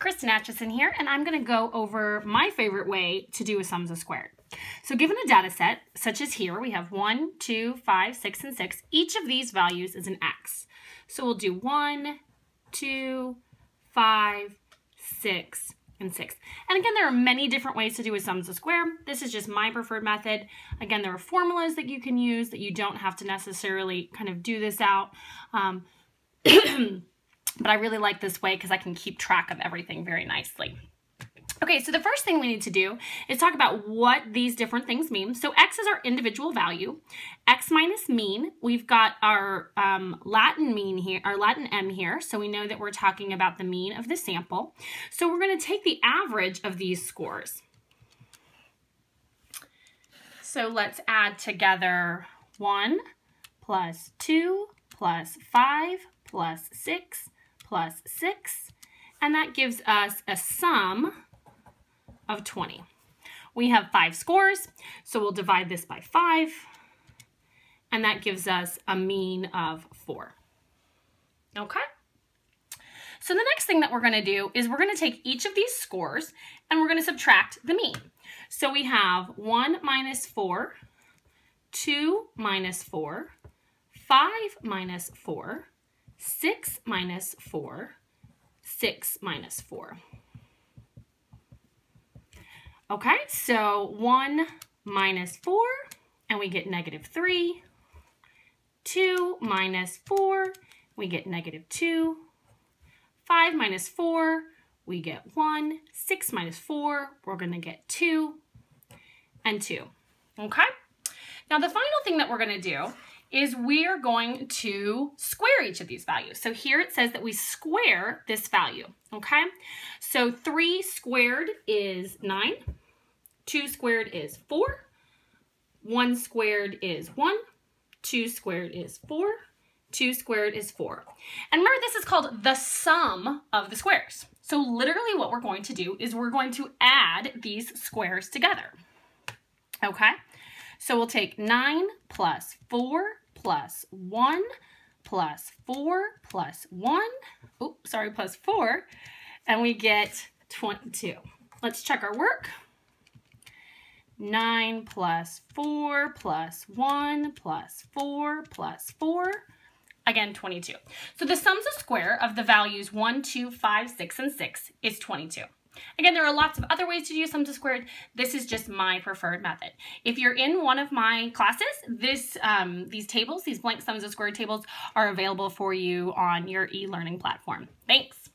Kristin Atchison here, and I'm going to go over my favorite way to do a sums of squared. So given a data set, such as here, we have 1, 2, 5, 6, and 6. Each of these values is an x. So we'll do 1, 2, 5, 6, and 6. And again, there are many different ways to do a sums of square. This is just my preferred method. Again, there are formulas that you can use that you don't have to necessarily kind of do this out. Um, but I really like this way because I can keep track of everything very nicely. Okay, so the first thing we need to do is talk about what these different things mean. So x is our individual value. x minus mean, we've got our um, Latin mean here, our Latin m here, so we know that we're talking about the mean of the sample. So we're going to take the average of these scores. So let's add together 1 plus 2 plus 5 plus 6 plus 6, and that gives us a sum of 20. We have five scores, so we'll divide this by 5, and that gives us a mean of 4. Okay? So the next thing that we're going to do is we're going to take each of these scores and we're going to subtract the mean. So we have 1 minus 4, 2 minus 4, 5 minus 4, 6 minus 4, 6 minus 4. Okay, so 1 minus 4, and we get negative 3. 2 minus 4, we get negative 2. 5 minus 4, we get 1. 6 minus 4, we're going to get 2 and 2. Okay? Now the final thing that we're going to do is we are going to square each of these values. So here it says that we square this value, okay? So 3 squared is 9, 2 squared is 4, 1 squared is 1, 2 squared is 4, 2 squared is 4. And remember, this is called the sum of the squares. So literally what we're going to do is we're going to add these squares together, okay? So we'll take 9 plus 4 plus 1 plus 4 plus 1, oops, sorry, plus 4, and we get 22. Let's check our work. 9 plus 4 plus 1 plus 4 plus 4, again 22. So the sums of square of the values 1, 2, 5, 6, and 6 is 22. Again, there are lots of other ways to do sums of squared. This is just my preferred method. If you're in one of my classes, this um, these tables, these blank sums of squared tables, are available for you on your e-learning platform. Thanks.